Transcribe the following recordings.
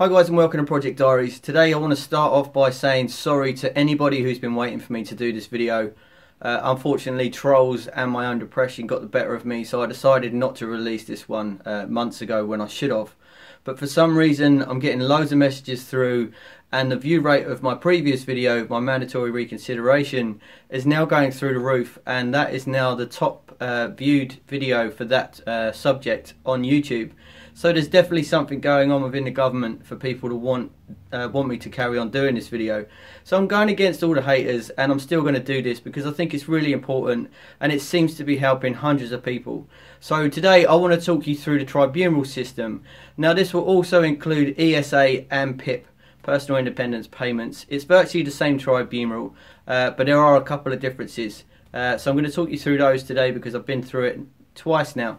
Hi guys and welcome to Project Diaries. Today I want to start off by saying sorry to anybody who's been waiting for me to do this video. Uh, unfortunately trolls and my own depression got the better of me so I decided not to release this one uh, months ago when I should have. But for some reason I'm getting loads of messages through and the view rate of my previous video, my mandatory reconsideration, is now going through the roof and that is now the top uh, viewed video for that uh, subject on YouTube. So there's definitely something going on within the government for people to want uh, want me to carry on doing this video. So I'm going against all the haters and I'm still going to do this because I think it's really important and it seems to be helping hundreds of people. So today I want to talk you through the tribunal system. Now this will also include ESA and PIP personal independence payments. It's virtually the same tribunal, uh, but there are a couple of differences. Uh, so I'm going to talk you through those today because I've been through it twice now.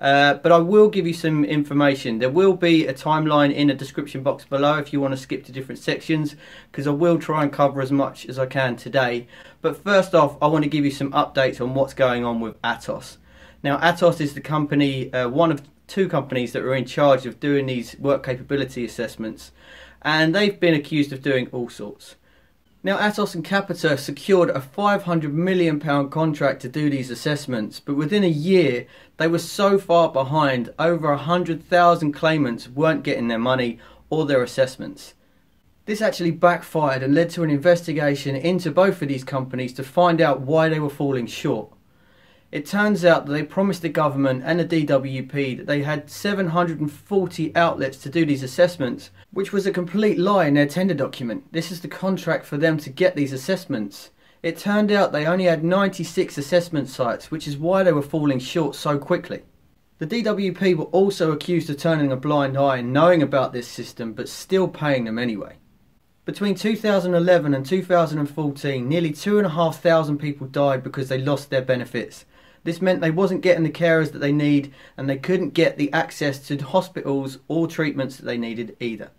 Uh, but I will give you some information. There will be a timeline in the description box below if you want to skip to different sections because I will try and cover as much as I can today. But first off, I want to give you some updates on what's going on with Atos. Now, Atos is the company, uh, one of two companies that are in charge of doing these work capability assessments and they've been accused of doing all sorts. Now, Atos and Capita secured a £500 million contract to do these assessments, but within a year, they were so far behind, over 100,000 claimants weren't getting their money or their assessments. This actually backfired and led to an investigation into both of these companies to find out why they were falling short. It turns out that they promised the government and the DWP that they had 740 outlets to do these assessments, which was a complete lie in their tender document. This is the contract for them to get these assessments. It turned out they only had 96 assessment sites, which is why they were falling short so quickly. The DWP were also accused of turning a blind eye and knowing about this system, but still paying them anyway. Between 2011 and 2014, nearly 2,500 people died because they lost their benefits. This meant they wasn't getting the carers that they need and they couldn't get the access to hospitals or treatments that they needed either.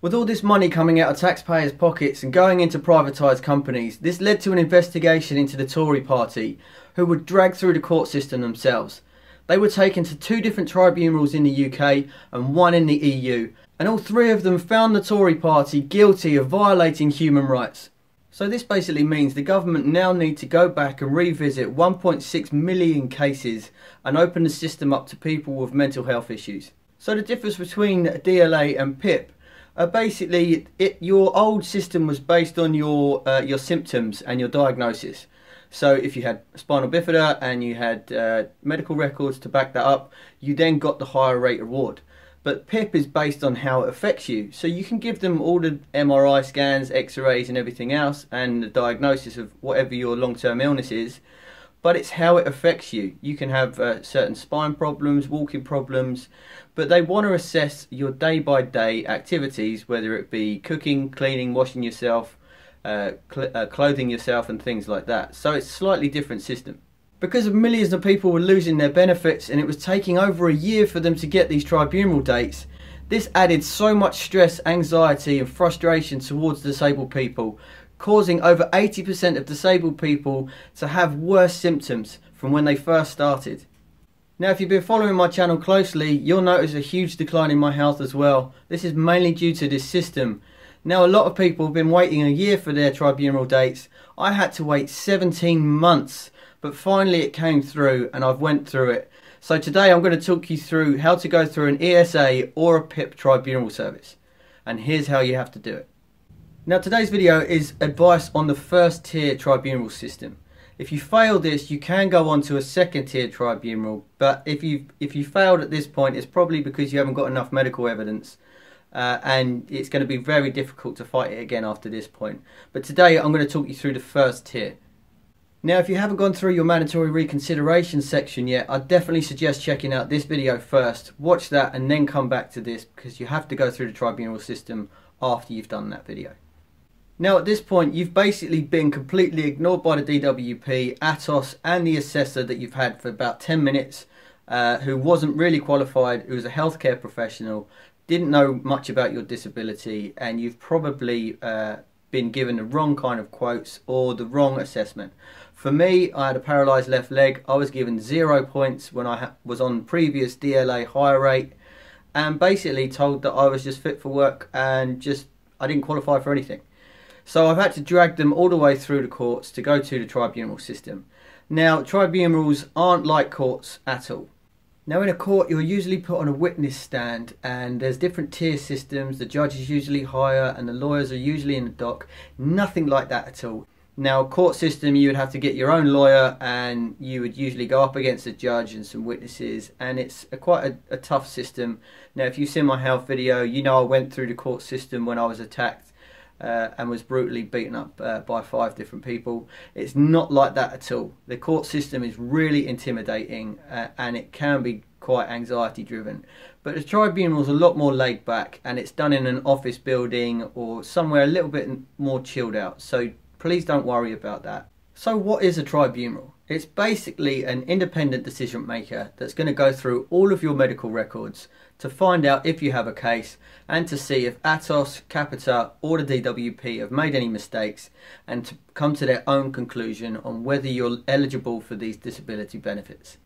With all this money coming out of taxpayers' pockets and going into privatised companies, this led to an investigation into the Tory party, who were dragged through the court system themselves. They were taken to two different tribunals in the UK and one in the EU, and all three of them found the Tory party guilty of violating human rights. So this basically means the government now need to go back and revisit 1.6 million cases and open the system up to people with mental health issues. So the difference between DLA and PIP are basically it, your old system was based on your uh, your symptoms and your diagnosis. So if you had spinal bifida and you had uh, medical records to back that up, you then got the higher rate reward but PIP is based on how it affects you. So you can give them all the MRI scans, x-rays and everything else and the diagnosis of whatever your long-term illness is, but it's how it affects you. You can have uh, certain spine problems, walking problems, but they want to assess your day-by-day -day activities, whether it be cooking, cleaning, washing yourself, uh, cl uh, clothing yourself and things like that. So it's slightly different system. Because of millions of people were losing their benefits and it was taking over a year for them to get these tribunal dates, this added so much stress, anxiety and frustration towards disabled people, causing over 80% of disabled people to have worse symptoms from when they first started. Now if you've been following my channel closely, you'll notice a huge decline in my health as well. This is mainly due to this system. Now a lot of people have been waiting a year for their tribunal dates. I had to wait 17 months but finally it came through and I've went through it. So today I'm going to talk you through how to go through an ESA or a PIP tribunal service. And here's how you have to do it. Now today's video is advice on the first tier tribunal system. If you fail this, you can go on to a second tier tribunal, but if you if you failed at this point, it's probably because you haven't got enough medical evidence, uh, and it's going to be very difficult to fight it again after this point. But today I'm going to talk you through the first tier. Now, if you haven't gone through your mandatory reconsideration section yet, I definitely suggest checking out this video first. Watch that and then come back to this because you have to go through the tribunal system after you've done that video. Now at this point you've basically been completely ignored by the DWP, Atos and the assessor that you've had for about 10 minutes uh, who wasn't really qualified, who was a healthcare professional, didn't know much about your disability and you've probably uh, been given the wrong kind of quotes or the wrong assessment. For me, I had a paralysed left leg. I was given zero points when I was on previous DLA higher rate and basically told that I was just fit for work and just I didn't qualify for anything. So I've had to drag them all the way through the courts to go to the tribunal system. Now, tribunals aren't like courts at all. Now, in a court, you're usually put on a witness stand, and there's different tier systems. The judge is usually higher, and the lawyers are usually in the dock. Nothing like that at all. Now, court system, you would have to get your own lawyer, and you would usually go up against a judge and some witnesses, and it's a, quite a, a tough system. Now, if you've seen my health video, you know I went through the court system when I was attacked uh, and was brutally beaten up uh, by five different people. It's not like that at all. The court system is really intimidating uh, and it can be quite anxiety driven. But the tribunal is a lot more laid back and it's done in an office building or somewhere a little bit more chilled out. So please don't worry about that. So, what is a tribunal? It's basically an independent decision maker that's going to go through all of your medical records to find out if you have a case and to see if Atos, Capita, or the DWP have made any mistakes and to come to their own conclusion on whether you're eligible for these disability benefits.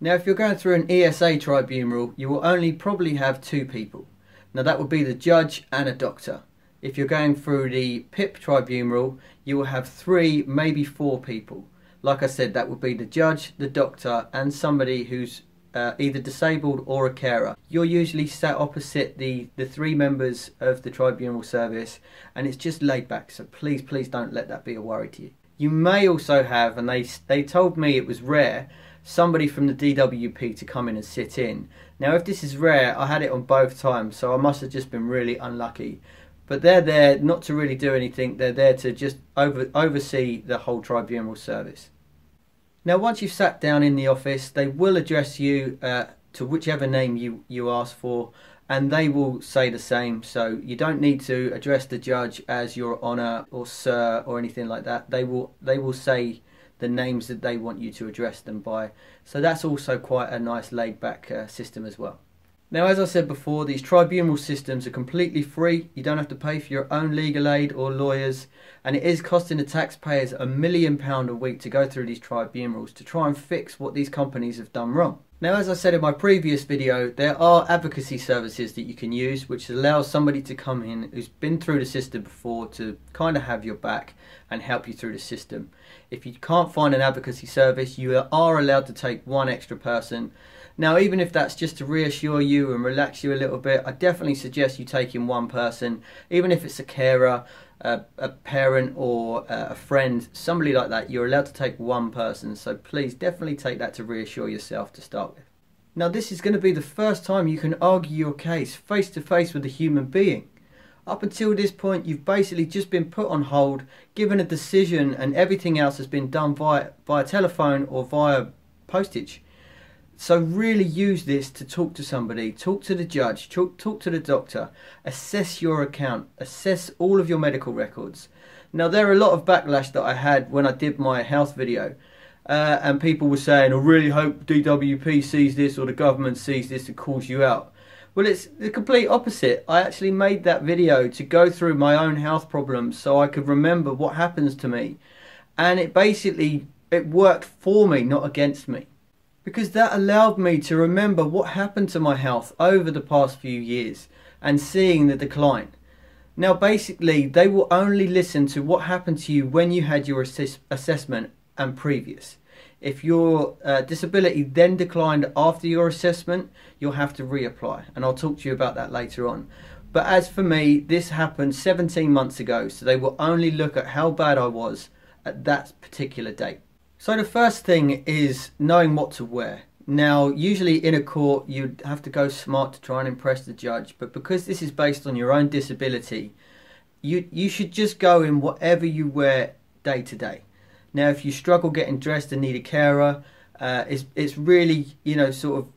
Now, if you're going through an ESA tribunal, you will only probably have two people. Now, that would be the judge and a doctor. If you're going through the PIP tribunal, you will have three, maybe four people. Like I said, that would be the judge, the doctor, and somebody who's uh, either disabled or a carer. You're usually sat opposite the, the three members of the tribunal service, and it's just laid back. So please, please don't let that be a worry to you. You may also have, and they they told me it was rare, somebody from the DWP to come in and sit in. Now, if this is rare, I had it on both times, so I must have just been really unlucky but they're there not to really do anything. They're there to just over, oversee the whole tribunal service. Now, once you've sat down in the office, they will address you uh, to whichever name you, you ask for, and they will say the same. So you don't need to address the judge as your honour or sir or anything like that. They will they will say the names that they want you to address them by. So that's also quite a nice laid back uh, system as well. Now, as I said before, these tribunal systems are completely free. You don't have to pay for your own legal aid or lawyers, and it is costing the taxpayers a million pound a week to go through these tribunals to try and fix what these companies have done wrong. Now, as I said in my previous video, there are advocacy services that you can use which allows somebody to come in who's been through the system before to kind of have your back and help you through the system. If you can't find an advocacy service, you are allowed to take one extra person now, even if that's just to reassure you and relax you a little bit, I definitely suggest you take in one person, even if it's a carer, a, a parent, or uh, a friend, somebody like that. You're allowed to take one person, so please definitely take that to reassure yourself to start with. Now, this is going to be the first time you can argue your case face to face with a human being. Up until this point, you've basically just been put on hold, given a decision, and everything else has been done via, via telephone or via postage. So really use this to talk to somebody, talk to the judge, talk, talk to the doctor, assess your account, assess all of your medical records. Now there are a lot of backlash that I had when I did my health video. Uh, and people were saying, I really hope DWP sees this or the government sees this and calls you out. Well, it's the complete opposite. I actually made that video to go through my own health problems so I could remember what happens to me. And it basically, it worked for me, not against me because that allowed me to remember what happened to my health over the past few years and seeing the decline. Now, basically, they will only listen to what happened to you when you had your assess- assessment and previous. If your uh, disability then declined after your assessment, you'll have to reapply, and I'll talk to you about that later on. But as for me, this happened 17 months ago, so they will only look at how bad I was at that particular date. So the first thing is knowing what to wear. Now, usually in a court, you'd have to go smart to try and impress the judge, but because this is based on your own disability, you you should just go in whatever you wear day to day. Now, if you struggle getting dressed and need a carer, uh, it's it's really you know sort of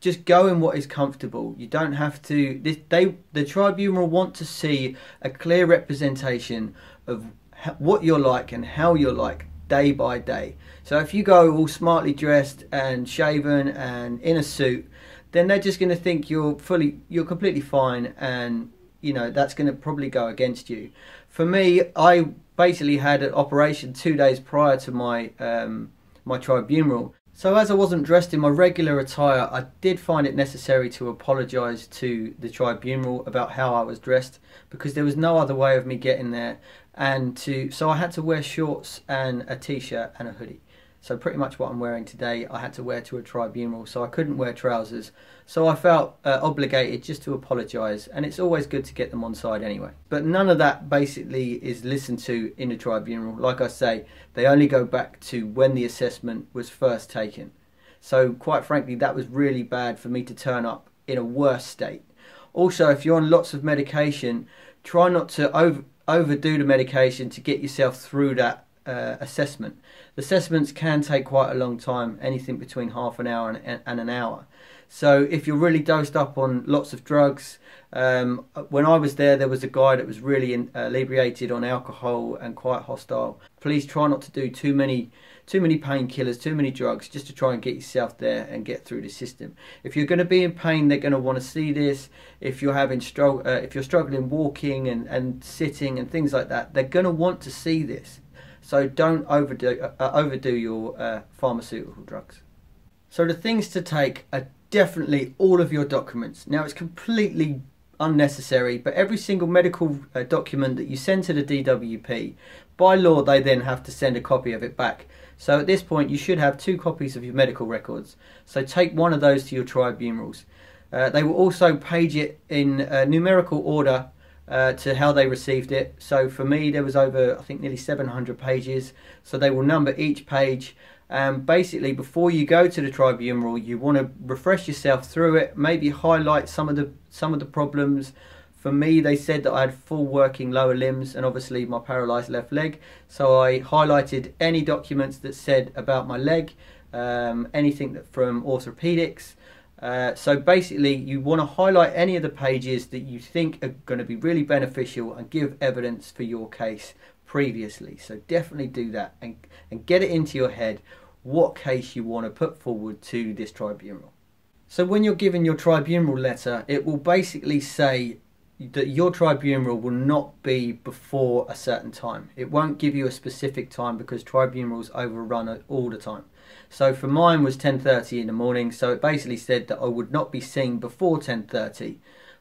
just go in what is comfortable. You don't have to. This, they the tribunal want to see a clear representation of what you're like and how you're like day by day. So if you go all smartly dressed and shaven and in a suit, then they're just going to think you're fully, you're completely fine, and you know that's going to probably go against you. For me, I basically had an operation two days prior to my um, my tribunal, So as I wasn't dressed in my regular attire, I did find it necessary to apologise to the tribunal about how I was dressed because there was no other way of me getting there and to so I had to wear shorts and a t-shirt and a hoodie. So pretty much what I'm wearing today, I had to wear to a tribunal, so I couldn't wear trousers. So I felt uh, obligated just to apologise, and it's always good to get them on side anyway. But none of that basically is listened to in a tribunal. Like I say, they only go back to when the assessment was first taken. So quite frankly, that was really bad for me to turn up in a worse state. Also, if you're on lots of medication, try not to over, overdo the medication to get yourself through that uh, assessment. Assessments can take quite a long time, anything between half an hour and, and an hour. So if you're really dosed up on lots of drugs, um, when I was there, there was a guy that was really in, uh, inebriated on alcohol and quite hostile. Please try not to do too many too many painkillers, too many drugs, just to try and get yourself there and get through the system. If you're going to be in pain, they're going to want to see this. If you're having struggle, uh, if you're struggling walking and, and sitting and things like that, they're going to want to see this. So don't overdo, uh, uh, overdo your uh, pharmaceutical drugs. So the things to take are definitely all of your documents. Now it's completely unnecessary, but every single medical uh, document that you send to the DWP, by law they then have to send a copy of it back. So at this point you should have two copies of your medical records. So take one of those to your tribunals. Uh, they will also page it in uh, numerical order uh, to how they received it. So for me, there was over, I think, nearly 700 pages. So they will number each page. And um, basically, before you go to the tribunal, you want to refresh yourself through it. Maybe highlight some of the some of the problems. For me, they said that I had full working lower limbs and obviously my paralysed left leg. So I highlighted any documents that said about my leg, um, anything that from orthopedics. Uh, so basically, you want to highlight any of the pages that you think are going to be really beneficial and give evidence for your case previously. So definitely do that and, and get it into your head what case you want to put forward to this tribunal. So when you're giving your tribunal letter, it will basically say that your tribunal will not be before a certain time. It won't give you a specific time because tribunals overrun all the time. So for mine was 10.30 in the morning, so it basically said that I would not be seen before 10.30,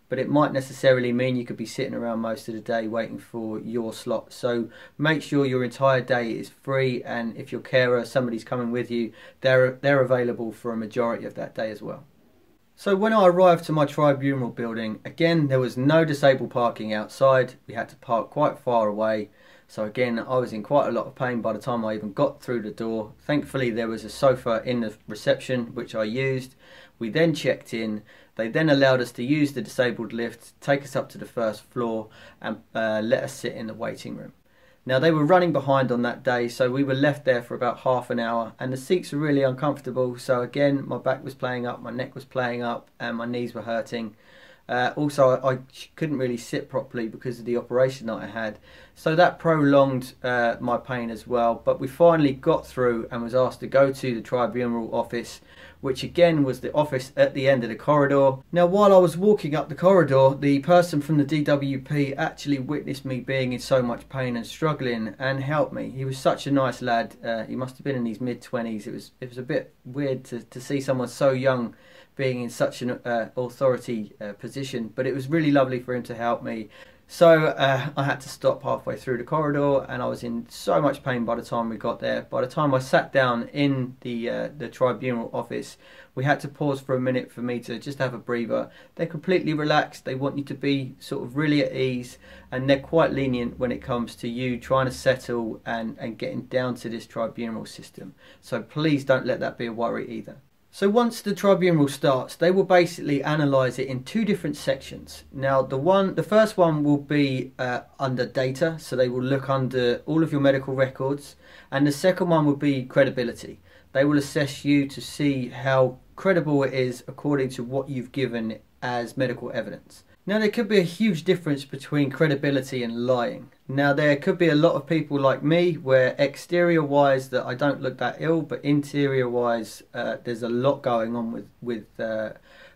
but it might necessarily mean you could be sitting around most of the day waiting for your slot. So make sure your entire day is free, and if your carer, somebody's coming with you, they're, they're available for a majority of that day as well. So when I arrived to my tribunal building, again there was no disabled parking outside. We had to park quite far away. So again, I was in quite a lot of pain by the time I even got through the door. Thankfully, there was a sofa in the reception, which I used. We then checked in. They then allowed us to use the disabled lift, take us up to the first floor, and uh, let us sit in the waiting room. Now, they were running behind on that day, so we were left there for about half an hour, and the seats were really uncomfortable. So, again, my back was playing up, my neck was playing up, and my knees were hurting. Uh, also, I, I, couldn't really sit properly because of the operation that I had. So that prolonged uh, my pain as well. But we finally got through and was asked to go to the tribunal office, which again was the office at the end of the corridor. Now, while I was walking up the corridor, the person from the DWP actually witnessed me being in so much pain and struggling and helped me. He was such a nice lad. Uh, he must have been in his mid 20s. It was, it was a bit weird to, to see someone so young being in such an uh, authority uh, position, but it was really lovely for him to help me. So uh, I had to stop halfway through the corridor, and I was in so much pain by the time we got there. By the time I sat down in the uh, the tribunal office, we had to pause for a minute for me to just have a breather. They're completely relaxed. They want you to be sort of really at ease, and they're quite lenient when it comes to you trying to settle and and getting down to this tribunal system. So please don't let that be a worry either. So once the tribunal starts, they will basically analyse it in two different sections. Now, the one, the first one will be uh, under data, so they will look under all of your medical records, and the second one will be credibility. They will assess you to see how credible it is according to what you've given as medical evidence. Now, there could be a huge difference between credibility and lying. Now, there could be a lot of people like me where exterior wise that I don't look that ill, but interior wise, uh, there's a lot going on with, with uh,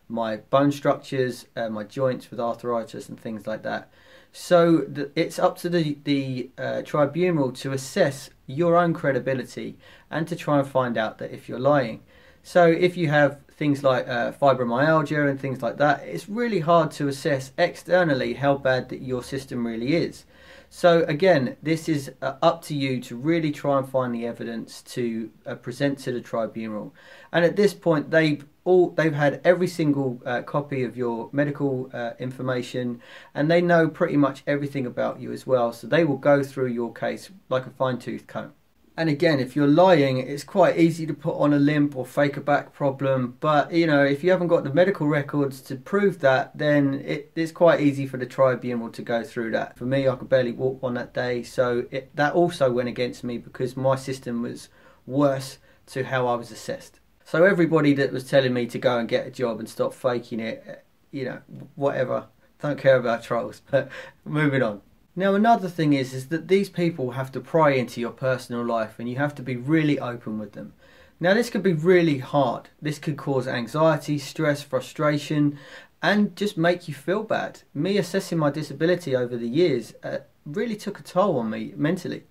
my bone structures, uh, my joints with arthritis and things like that. So it's up to the, the uh, tribunal to assess your own credibility and to try and find out that if you're lying. So if you have things like uh, fibromyalgia and things like that, it's really hard to assess externally how bad that your system really is. So again, this is uh, up to you to really try and find the evidence to uh, present to the tribunal. And at this point, they've all they've had every single uh, copy of your medical uh, information, and they know pretty much everything about you as well. So they will go through your case like a fine tooth comb. And again, if you're lying, it's quite easy to put on a limp or fake a back problem. But you know, if you haven't got the medical records to prove that, then it, it's quite easy for the tribunal to go through that. For me, I could barely walk on that day, so it, that also went against me because my system was worse to how I was assessed. So everybody that was telling me to go and get a job and stop faking it, eh, you know, whatever. Don't care about trolls. But moving on. Now another thing is is that these people have to pry into your personal life and you have to be really open with them. Now this could be really hard. This could cause anxiety, stress, frustration and just make you feel bad. Me assessing my disability over the years uh, really took a toll on me mentally.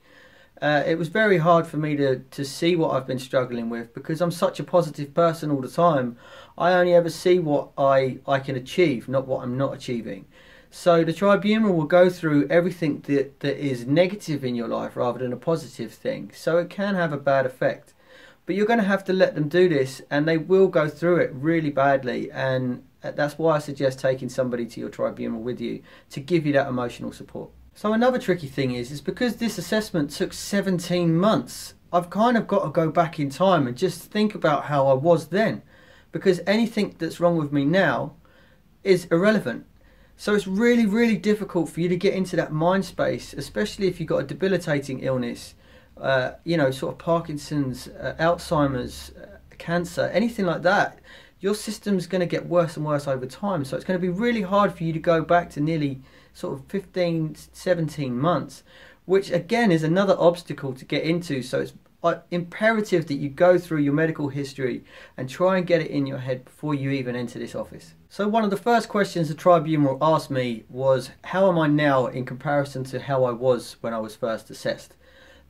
Uh, it was very hard for me to, to see what I've been struggling with because I'm such a positive person all the time. I only ever see what I, I can achieve, not what I'm not achieving. So the tribunal will go through everything that, that is negative in your life rather than a positive thing. So it can have a bad effect. But you're going to have to let them do this and they will go through it really badly. And uh, that's why I suggest taking somebody to your tribunal with you to give you that emotional support. So another tricky thing is, is because this assessment took 17 months, I've kind of got to go back in time and just think about how I was then. Because anything that's wrong with me now is irrelevant so it's really, really difficult for you to get into that mind space, especially if you've got a debilitating illness, uh, you know, sort of Parkinson's, uh, Alzheimer's, uh, cancer, anything like that. Your system's going to get worse and worse over time. So it's going to be really hard for you to go back to nearly sort of 15, 17 months, which again is another obstacle to get into. So it's imperative that you go through your medical history and try and get it in your head before you even enter this office. So one of the first questions the tribunal asked me was how am I now in comparison to how I was when I was first assessed?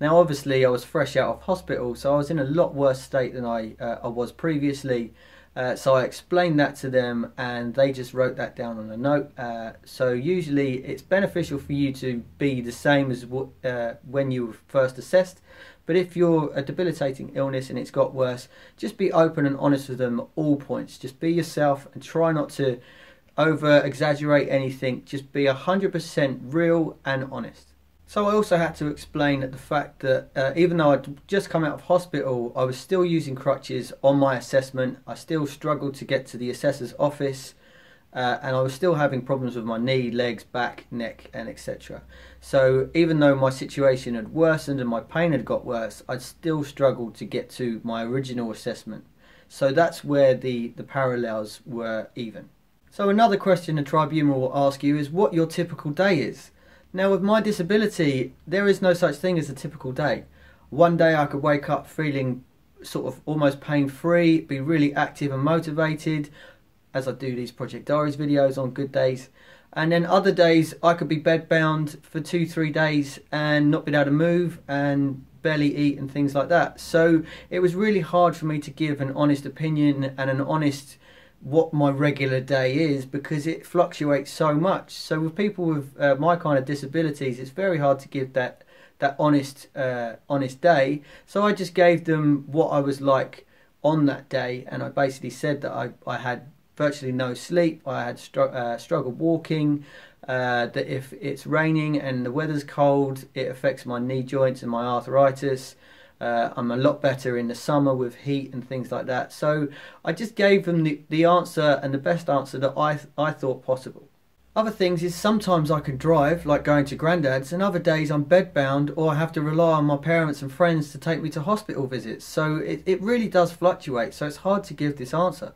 Now obviously I was fresh out of hospital so I was in a lot worse state than I, uh, I was previously uh, so I explained that to them and they just wrote that down on a note. Uh, so usually it's beneficial for you to be the same as uh, when you were first assessed. But if you're a debilitating illness and it's got worse, just be open and honest with them at all points. Just be yourself and try not to over exaggerate anything. Just be 100% real and honest. So I also had to explain that the fact that uh, even though I'd just come out of hospital, I was still using crutches on my assessment. I still struggled to get to the assessor's office, uh, and I was still having problems with my knee, legs, back, neck, and etc. So even though my situation had worsened and my pain had got worse, I'd still struggled to get to my original assessment. So that's where the, the parallels were even. So another question the tribunal will ask you is what your typical day is. Now, with my disability, there is no such thing as a typical day. One day I could wake up feeling sort of almost pain free, be really active and motivated as I do these Project Diaries videos on good days. And then other days I could be bedbound for two, three days and not be able to move and barely eat and things like that. So it was really hard for me to give an honest opinion and an honest what my regular day is because it fluctuates so much. So with people with uh, my kind of disabilities, it's very hard to give that that honest uh, honest day. So I just gave them what I was like on that day, and I basically said that I, I had virtually no sleep. I had str- uh, struggled walking. Uh, that if it's raining and the weather's cold, it affects my knee joints and my arthritis. Uh, I'm a lot better in the summer with heat and things like that. So I just gave them the, the answer and the best answer that I, I thought possible. Other things is sometimes I can drive, like going to granddad's, and other days I'm bedbound or I have to rely on my parents and friends to take me to hospital visits. So it, it really does fluctuate, so it's hard to give this answer.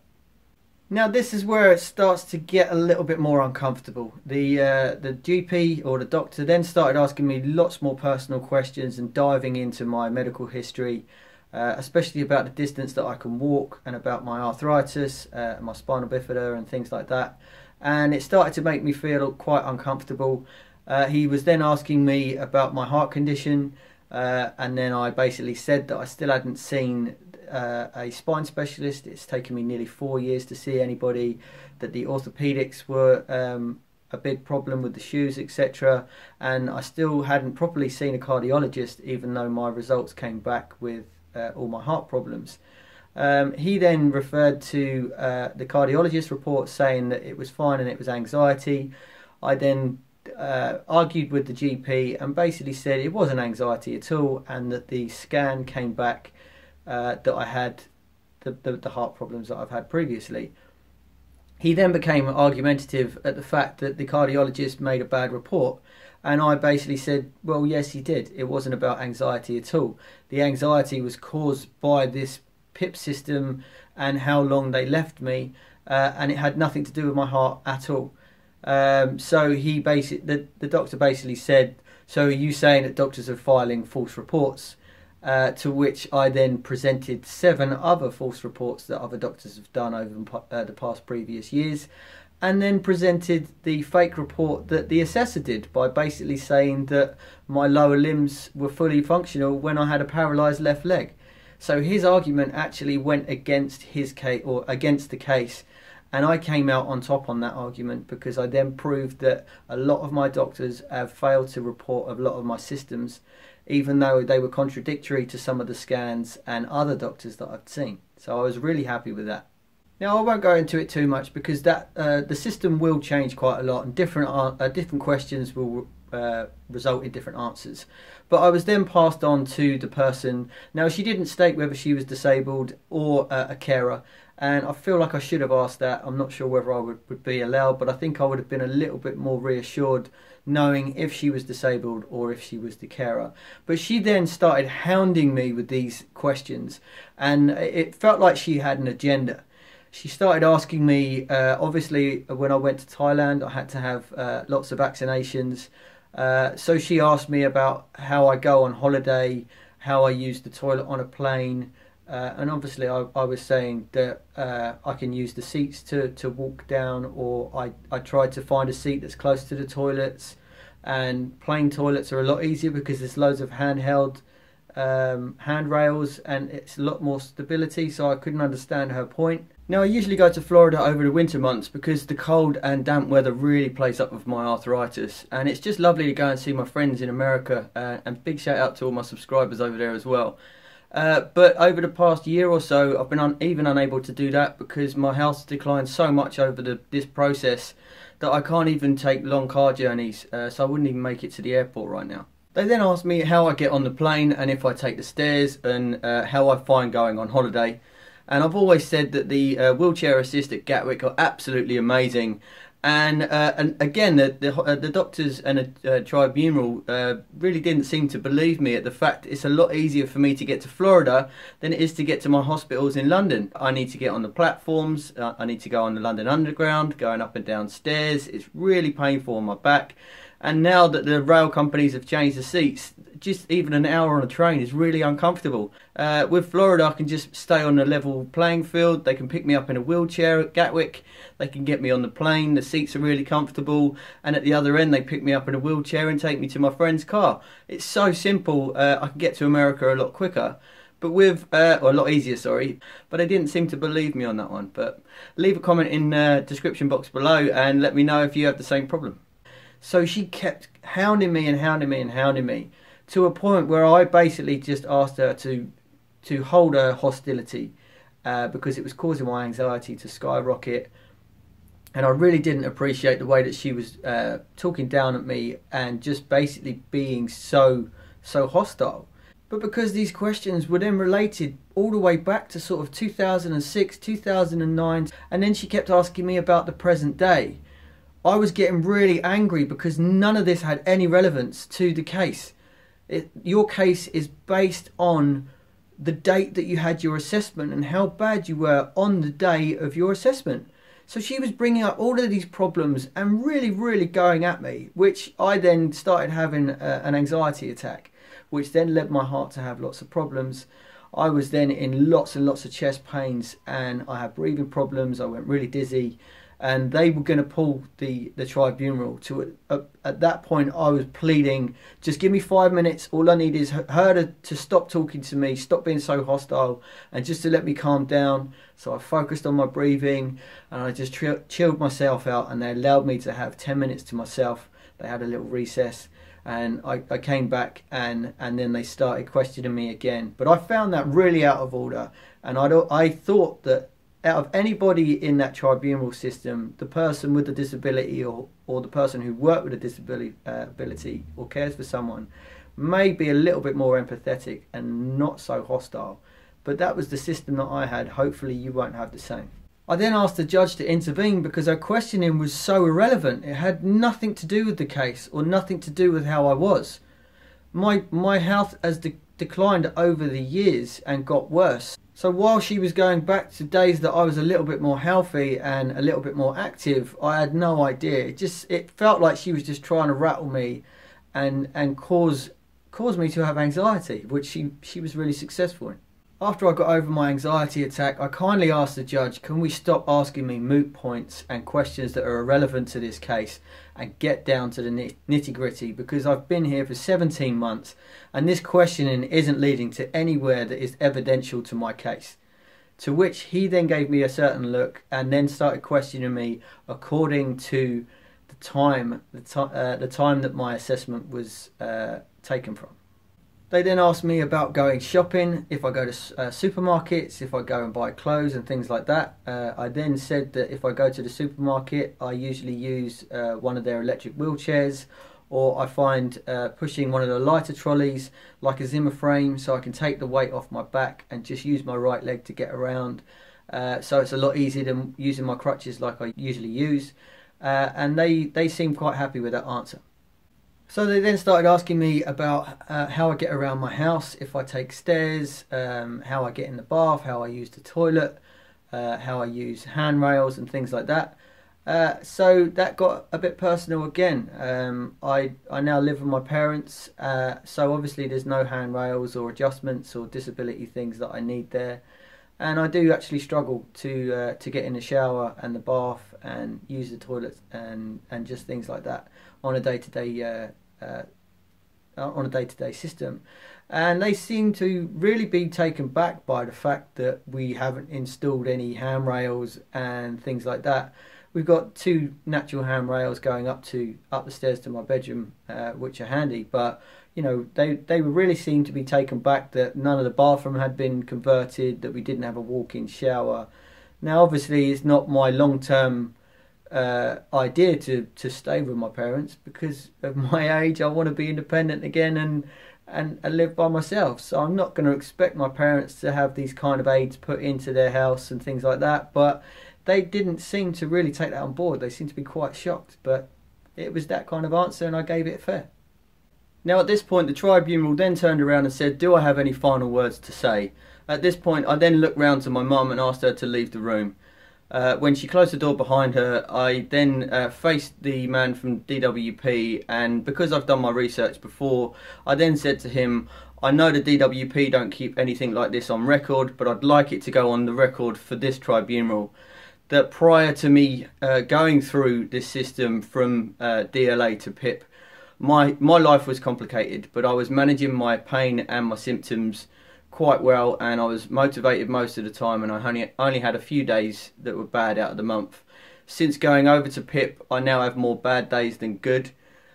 Now this is where it starts to get a little bit more uncomfortable. The uh, the GP or the doctor then started asking me lots more personal questions and diving into my medical history. uh, especially about the distance that I can walk and about my arthritis, uh, my spinal bifida, and things like that. And it started to make me feel quite uncomfortable. Uh, he was then asking me about my heart condition, uh, and then I basically said that I still hadn't seen uh, a spine specialist. It's taken me nearly four years to see anybody. That the orthopedics were um, a big problem with the shoes, etc. And I still hadn't properly seen a cardiologist, even though my results came back with uh, all my heart problems. Um, he then referred to uh, the cardiologist report saying that it was fine and it was anxiety. I then uh, argued with the GP and basically said it wasn't anxiety at all and that the scan came back uh, that I had the, the, the heart problems that I've had previously. He then became argumentative at the fact that the cardiologist made a bad report. And I basically said, well, yes, he did. It wasn't about anxiety at all. The anxiety was caused by this PIP system and how long they left me, uh, and it had nothing to do with my heart at all. Um, so he basically, the, the doctor basically said, so are you saying that doctors are filing false reports? Uh, to which I then presented seven other false reports that other doctors have done over uh, the past previous years, and then presented the fake report that the assessor did by basically saying that my lower limbs were fully functional when I had a paralysed left leg. So his argument actually went against his case or against the case, and I came out on top on that argument because I then proved that a lot of my doctors have failed to report a lot of my systems even though they were contradictory to some of the scans and other doctors that I've seen. So I was really happy with that. Now I won't go into it too much because that uh, the system will change quite a lot and different uh, different questions will uh, result in different answers. But I was then passed on to the person. Now she didn't state whether she was disabled or uh, a carer, and I feel like I should have asked that. I'm not sure whether I would, would be allowed, but I think I would have been a little bit more reassured knowing if she was disabled or if she was the carer. But she then started hounding me with these questions, and it felt like she had an agenda. She started asking me, uh, obviously, when I went to Thailand, I had to have uh, lots of vaccinations. Uh, so she asked me about how I go on holiday, how I use the toilet on a plane. Uh, and obviously, I, I, was saying that uh, I can use the seats to, to walk down, or I, I tried to find a seat that's close to the toilets. And plane toilets are a lot easier because there's loads of handheld um, handrails and it's a lot more stability. So I couldn't understand her point. Now, I usually go to Florida over the winter months because the cold and damp weather really plays up with my arthritis. And it's just lovely to go and see my friends in America. Uh, and big shout out to all my subscribers over there as well. Uh, but over the past year or so, I've been un- even unable to do that because my health declined so much over the, this process that I can't even take long car journeys. Uh, so I wouldn't even make it to the airport right now. They then asked me how I get on the plane and if I take the stairs and uh, how I find going on holiday. And I've always said that the uh, wheelchair assist at Gatwick are absolutely amazing and uh, and again, the the, uh, the doctors and a uh, tribunal uh, really didn't seem to believe me at the fact it's a lot easier for me to get to Florida than it is to get to my hospitals in London. I need to get on the platforms. Uh, I need to go on the London Underground, going up and down stairs. It's really painful on my back. And now that the rail companies have changed the seats, just even an hour on a train is really uncomfortable. Uh, with Florida, I can just stay on a level playing field. They can pick me up in a wheelchair at Gatwick. They can get me on the plane. The seats are really comfortable. And at the other end, they pick me up in a wheelchair and take me to my friend's car. It's so simple. Uh, I can get to America a lot quicker. But with, uh, or a lot easier, sorry. But they didn't seem to believe me on that one. But leave a comment in the uh, description box below and let me know if you have the same problem. So she kept hounding me and hounding me and hounding me to a point where I basically just asked her to to hold her hostility uh, because it was causing my anxiety to skyrocket. And I really didn't appreciate the way that she was uh, talking down at me and just basically being so so hostile. But because these questions were then related all the way back to sort of 2006, 2009, and then she kept asking me about the present day, I was getting really angry because none of this had any relevance to the case it, your case is based on the date that you had your assessment and how bad you were on the day of your assessment. So she was bringing up all of these problems and really, really going at me, which I then started having a, an anxiety attack, which then led my heart to have lots of problems. I was then in lots and lots of chest pains and I had breathing problems. I went really dizzy and they were going to pull the, the tribunal to uh, at that point I was pleading just give me five minutes. All I need is her to, to stop talking to me stop being so hostile and just to let me calm down. So I focused on my breathing and I just tri- chilled myself out and they allowed me to have 10 minutes to myself. They had a little recess and I, I came back and and then they started questioning me again. But I found that really out of order and I, I thought that out of anybody in that tribunal system, the person with a disability or, or the person who worked with a disability uh, ability or cares for someone may be a little bit more empathetic and not so hostile. But that was the system that I had. Hopefully, you won't have the same. I then asked the judge to intervene because her questioning was so irrelevant. It had nothing to do with the case or nothing to do with how I was. My my health has de- declined over the years and got worse. So while she was going back to days that I was a little bit more healthy and a little bit more active, I had no idea. It just it felt like she was just trying to rattle me and and cause cause me to have anxiety, which she she was really successful in. After I got over my anxiety attack, I kindly asked the judge, can we stop asking me moot points and questions that are irrelevant to this case and get down to the nitty gritty because I've been here for 17 months and this questioning isn't leading to anywhere that is evidential to my case. To which he then gave me a certain look and then started questioning me according to the time, the, uh, the time that my assessment was uh, taken from. They then asked me about going shopping, if I go to uh, supermarkets, if I go and buy clothes and things like that. Uh, I then said that if I go to the supermarket, I usually use uh, one of their electric wheelchairs or I find uh, pushing one of the lighter trolleys like a Zimmer frame so I can take the weight off my back and just use my right leg to get around. Uh, so it's a lot easier than using my crutches like I usually use. Uh, and they, they seem quite happy with that answer. So they then started asking me about uh, how I get around my house, if I take stairs, um, how I get in the bath, how I use the toilet, uh, how I use handrails and things like that. Uh, so that got a bit personal again. Um, I I now live with my parents, uh, so obviously there's no handrails or adjustments or disability things that I need there, and I do actually struggle to uh, to get in the shower and the bath and use the toilet and and just things like that on a day to day uh, on a day-to-day system. And they seem to really be taken back by the fact that we haven't installed any handrails and things like that. We've got two natural handrails going up to up the stairs to my bedroom uh, which are handy but you know they they really seem to be taken back that none of the bathroom had been converted that we didn't have a walk-in shower. Now obviously it's not my long-term uh, idea to, to stay with my parents because of my age. I want to be independent again and, and, and live by myself. So I'm not going to expect my parents to have these kind of aids put into their house and things like that. But they didn't seem to really take that on board. They seemed to be quite shocked. But it was that kind of answer and I gave it fair. Now at this point the tribunal then turned around and said, do I have any final words to say? At this point I then looked round to my mum and asked her to leave the room. Uh, when she closed the door behind her, I then uh, faced the man from DWP, and because I've done my research before, I then said to him, I know the DWP don't keep anything like this on record, but I'd like it to go on the record for this tribunal. That prior to me uh, going through this system from uh, DLA to PIP, my my life was complicated, but I was managing my pain and my symptoms quite well and I was motivated most of the time and I only, only had a few days that were bad out of the month. Since going over to PIP I now have more bad days than good.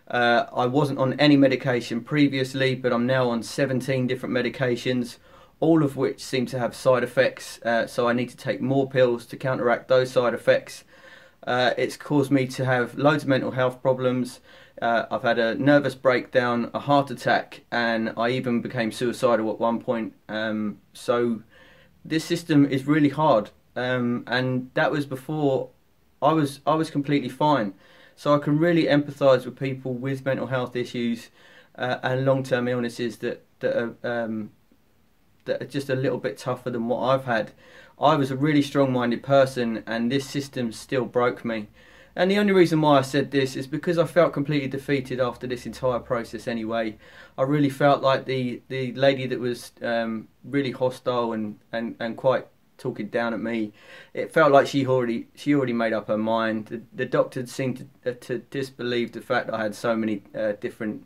Uh, I wasn't on any medication previously but I'm now on 17 different medications all of which seem to have side effects uh, so I need to take more pills to counteract those side effects. Uh, it's caused me to have loads of mental health problems uh, I've had a nervous breakdown, a heart attack, and I even became suicidal at one point. Um, so this system is really hard, um, and that was before I was I was completely fine. So I can really empathise with people with mental health issues uh, and long term illnesses that that are um, that are just a little bit tougher than what I've had. I was a really strong minded person, and this system still broke me And the only reason why I said this is because I felt completely defeated after this entire process anyway. I really felt like the, the lady that was um, really hostile and, and, and quite talking down at me, it felt like she already she already made up her mind. The, the doctor seemed to, uh, to disbelieve the fact that I had so many uh, different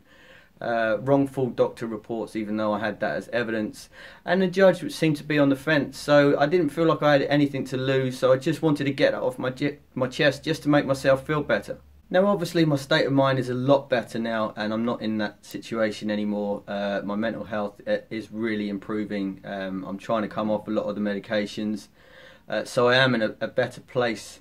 uh, wrongful doctor reports, even though I had that as evidence. And the judge seemed to be on the fence, so I didn't feel like I had anything to lose. So I just wanted to get that off my my chest just to make myself feel better. Now, obviously, my state of mind is a lot better now, and I'm not in that situation anymore. Uh, my mental health uh, is really improving. Um, I'm trying to come off a lot of the medications, uh, so I am in a, a better place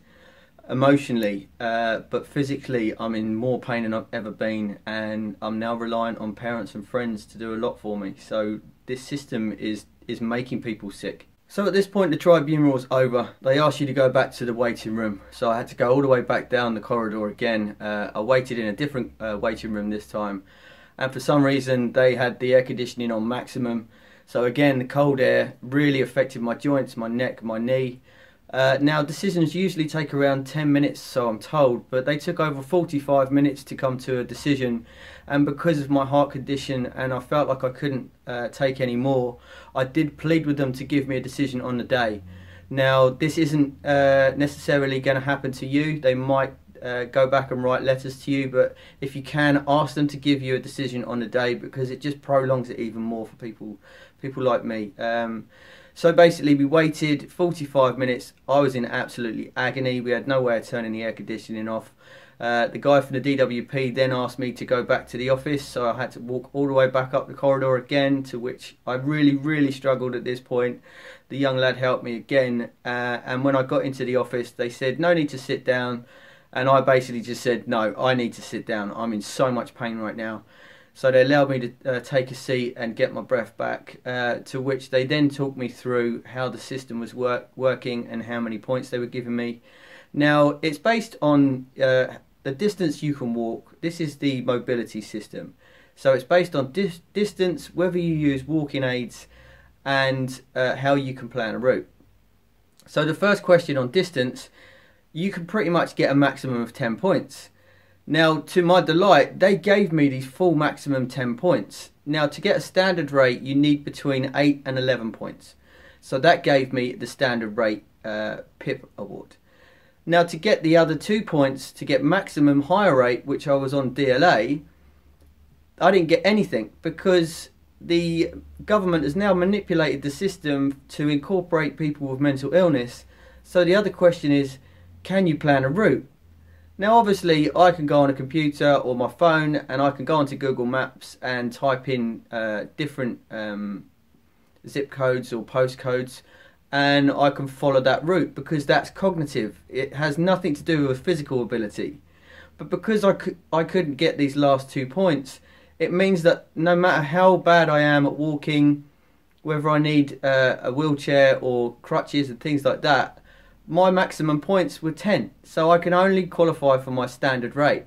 emotionally, uh, but physically, I'm in more pain than I've ever been, and I'm now reliant on parents and friends to do a lot for me. So this system is is making people sick. So at this point, the tribunal was over. They asked you to go back to the waiting room, so I had to go all the way back down the corridor again. Uh, I waited in a different uh, waiting room this time, and for some reason, they had the air conditioning on maximum. So again, the cold air really affected my joints, my neck, my knee. Uh, now, decisions usually take around 10 minutes, so I'm told, but they took over 45 minutes to come to a decision. And because of my heart condition and I felt like I couldn't uh, take any more, I did plead with them to give me a decision on the day. Now, this isn't uh, necessarily going to happen to you. They might uh, go back and write letters to you, but if you can, ask them to give you a decision on the day because it just prolongs it even more for people, people like me. Um, so basically, we waited 45 minutes. I was in absolutely agony. We had no way of turning the air conditioning off. Uh, the guy from the DWP then asked me to go back to the office, so I had to walk all the way back up the corridor again, to which I really, really struggled at this point. The young lad helped me again, uh, and when I got into the office, they said, No need to sit down. And I basically just said, No, I need to sit down. I'm in so much pain right now. So they allowed me to uh, take a seat and get my breath back, uh, to which they then talked me through how the system was work working and how many points they were giving me. Now, it's based on uh, the distance you can walk. This is the mobility system. So it's based on dis distance, whether you use walking aids, and uh, how you can plan a route. So the first question on distance, you can pretty much get a maximum of 10 points. Now, to my delight, they gave me these full maximum 10 points. Now, to get a standard rate, you need between 8 and 11 points. So that gave me the standard rate uh, PIP award. Now, to get the other two points, to get maximum higher rate, which I was on DLA, I didn't get anything because the government has now manipulated the system to incorporate people with mental illness. So the other question is, can you plan a route? Now obviously I can go on a computer or my phone and I can go onto Google Maps and type in uh, different um, zip codes or postcodes and I can follow that route because that's cognitive. It has nothing to do with physical ability. But because I couldn't get these last two points, it means that no matter how bad I am at walking, whether I need uh, a wheelchair or crutches and things like that, my maximum points were 10, so I can only qualify for my standard rate.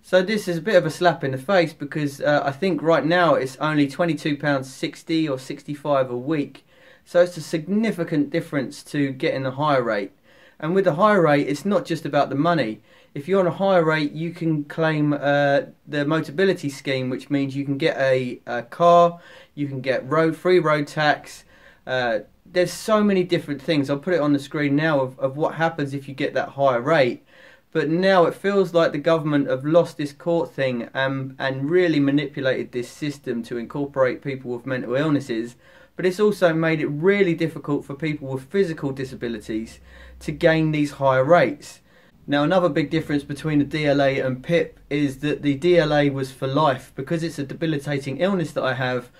So this is a bit of a slap in the face because uh, I think right now it's only £22.60 or 65 a week. So it's a significant difference to getting a higher rate. And with the higher rate, it's not just about the money. If you're on a higher rate, you can claim uh, the Motability scheme, which means you can get a, a car, you can get road free road tax, uh, there's so many different things. I'll put it on the screen now of, of what happens if you get that higher rate. But now it feels like the government have lost this court thing and, and really manipulated this system to incorporate people with mental illnesses. But it's also made it really difficult for people with physical disabilities to gain these higher rates. Now, another big difference between the DLA and PIP is that the DLA was for life. Because it's a debilitating illness that I have,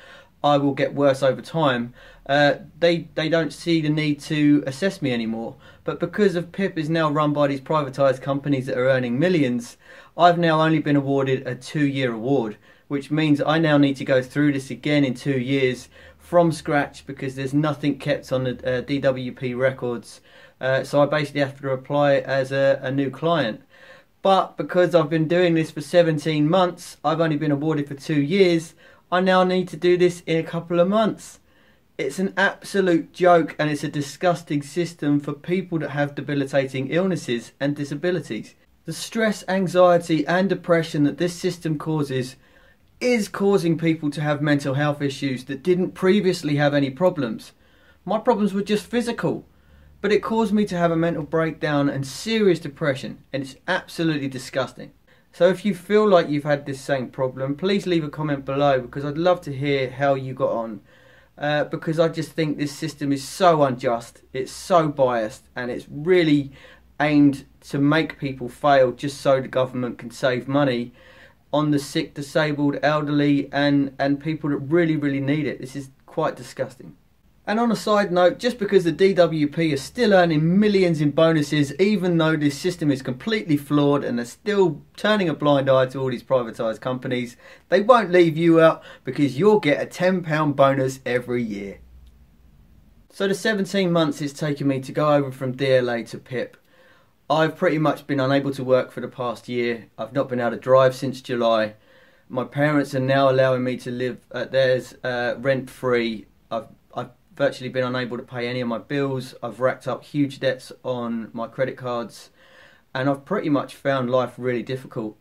I will get worse over time. Uh, they they don't see the need to assess me anymore. But because of PIP is now run by these privatised companies that are earning millions, I've now only been awarded a two-year award, which means I now need to go through this again in two years from scratch because there's nothing kept on the uh, DWP records. Uh, so I basically have to apply as a, a new client. But because I've been doing this for 17 months, I've only been awarded for two years. I now need to do this in a couple of months. It's an absolute joke and it's a disgusting system for people that have debilitating illnesses and disabilities. The stress, anxiety, and depression that this system causes is causing people to have mental health issues that didn't previously have any problems. My problems were just physical, but it caused me to have a mental breakdown and serious depression, and it's absolutely disgusting. So if you feel like you've had this same problem, please leave a comment below because I'd love to hear how you got on. Uh, because I just think this system is so unjust, it's so biased, and it's really aimed to make people fail just so the government can save money on the sick, disabled, elderly, and, and people that really, really need it. This is quite disgusting. And on a side note, just because the DWP is still earning millions in bonuses, even though this system is completely flawed and they're still turning a blind eye to all these privatised companies, they won't leave you out because you'll get a £10 bonus every year. So the 17 months it's taken me to go over from DLA to PIP I've pretty much been unable to work for the past year. I've not been able to drive since July. My parents are now allowing me to live at theirs uh, rent free. I've, I've virtually been unable to pay any of my bills. I've racked up huge debts on my credit cards, and I've pretty much found life really difficult.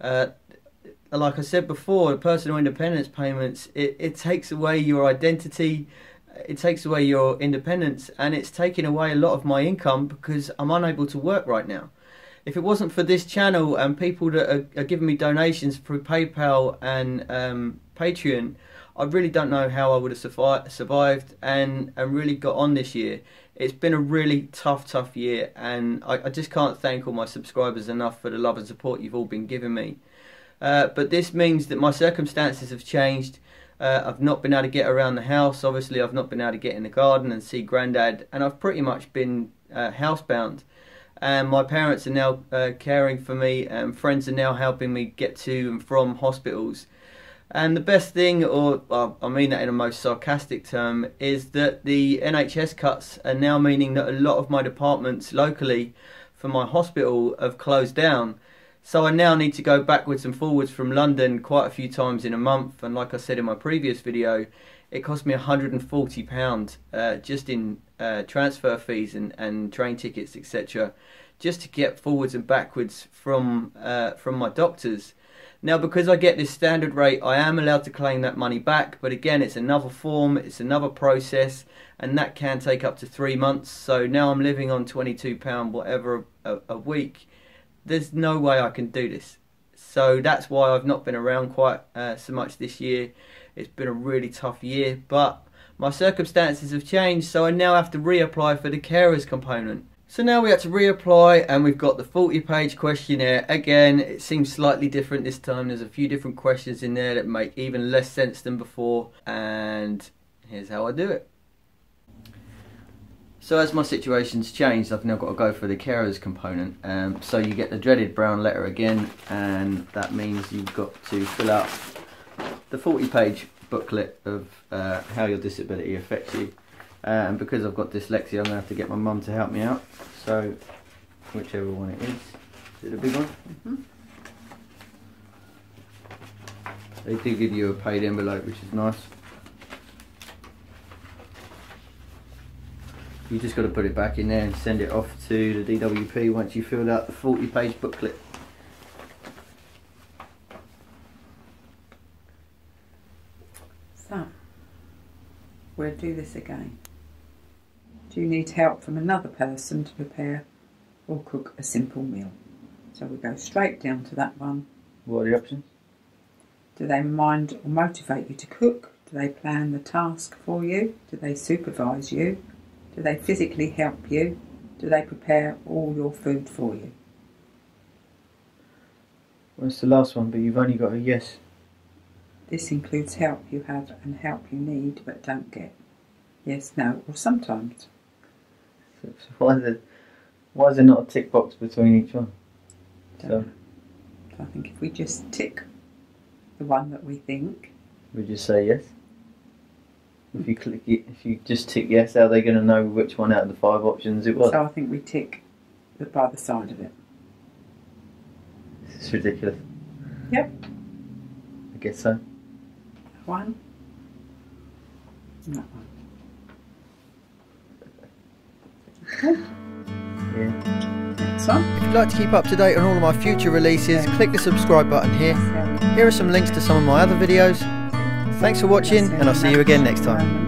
Uh, like I said before, personal independence payments, it, it takes away your identity it takes away your independence and it's taking away a lot of my income because I'm unable to work right now. If it wasn't for this channel and people that are, are giving me donations through PayPal and um, Patreon, I really don't know how I would have survived and, and really got on this year. It's been a really tough, tough year, and I, I just can't thank all my subscribers enough for the love and support you've all been giving me. Uh, but this means that my circumstances have changed uh, I've not been able to get around the house. Obviously, I've not been able to get in the garden and see Grandad, and I've pretty much been uh, housebound. And my parents are now uh, caring for me, and friends are now helping me get to and from hospitals. And the best thing, or well, I mean that in a most sarcastic term, is that the NHS cuts are now meaning that a lot of my departments locally for my hospital have closed down. So I now need to go backwards and forwards from London quite a few times in a month. And like I said in my previous video, it cost me £140 uh, just in uh, transfer fees and, and train tickets, etc., just to get forwards and backwards from uh, from my doctors. Now, because I get this standard rate, I am allowed to claim that money back. But again, it's another form, it's another process, and that can take up to three months. So now I'm living on £22 whatever a, a week there's no way I can do this. So that's why I've not been around quite uh, so much this year. It's been a really tough year, but my circumstances have changed, so I now have to reapply for the carers component. So now we have to reapply and we've got the 40 page questionnaire. Again, it seems slightly different this time. There's a few different questions in there that make even less sense than before. And here's how I do it. So as my situation's changed, I've now got to go for the carers component. Um, so you get the dreaded brown letter again, and that means you've got to fill out the 40 page booklet of uh, how your disability affects you. Uh, and because I've got dyslexia, I'm going to have to get my mum to help me out. So whichever one it is. Is it a big one? Mm -hmm. They do give you a paid envelope, which is nice. you just got to put it back in there and send it off to the DWP once you filled out the 40 page booklet. So, we'll do this again. You need help from another person to prepare or cook a simple meal? So we go straight down to that one. What are the options? Do they mind or motivate you to cook? Do they plan the task for you? Do they supervise you? Do they physically help you? Do they prepare all your food for you? Well, it's the last one, but you've only got a yes. This includes help you have and help you need but don't get. Yes, no, or sometimes. So, why, is there, why is there not a tick box between each one? So, I think if we just tick the one that we think. We just say yes? If you click it, if you just tick yes, how are they going to know which one out of the five options it was? So I think we tick the, by the side of it. This is ridiculous. Yep. I guess so. One. that one. Yeah. If you'd like to keep up to date on all of my future releases, click the subscribe button here. Here are some links to some of my other videos. Thanks for watching, and I'll see you again next time.